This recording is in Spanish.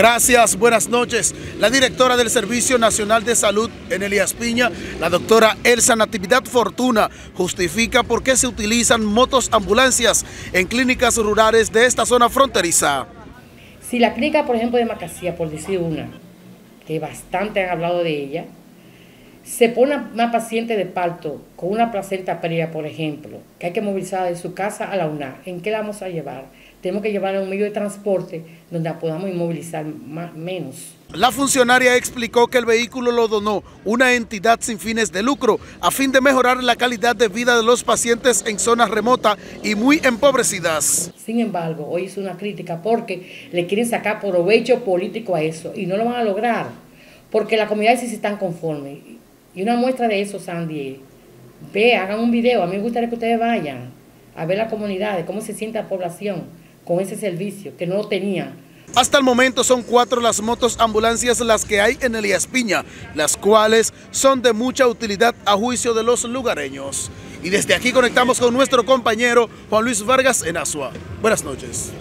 Gracias, buenas noches. La directora del Servicio Nacional de Salud en Elías Piña, la doctora Elsa Natividad Fortuna, justifica por qué se utilizan motos ambulancias en clínicas rurales de esta zona fronteriza. Si la clínica, por ejemplo, de Macasía, por decir una, que bastante han hablado de ella, se pone una paciente de parto con una placenta previa, por ejemplo, que hay que movilizar de su casa a la UNA, ¿en qué la vamos a llevar? Tenemos que llevar a un medio de transporte donde podamos inmovilizar más, menos. La funcionaria explicó que el vehículo lo donó una entidad sin fines de lucro a fin de mejorar la calidad de vida de los pacientes en zonas remotas y muy empobrecidas. Sin embargo, hoy es una crítica porque le quieren sacar provecho político a eso y no lo van a lograr porque la comunidad sí se están conformes. Y una muestra de eso, Sandy, ve, hagan un video, a mí me gustaría que ustedes vayan a ver la comunidad, de cómo se siente la población con ese servicio que no lo. Hasta el momento son cuatro las motos ambulancias las que hay en Elías Piña, las cuales son de mucha utilidad a juicio de los lugareños. Y desde aquí conectamos con nuestro compañero Juan Luis Vargas en Asua. Buenas noches.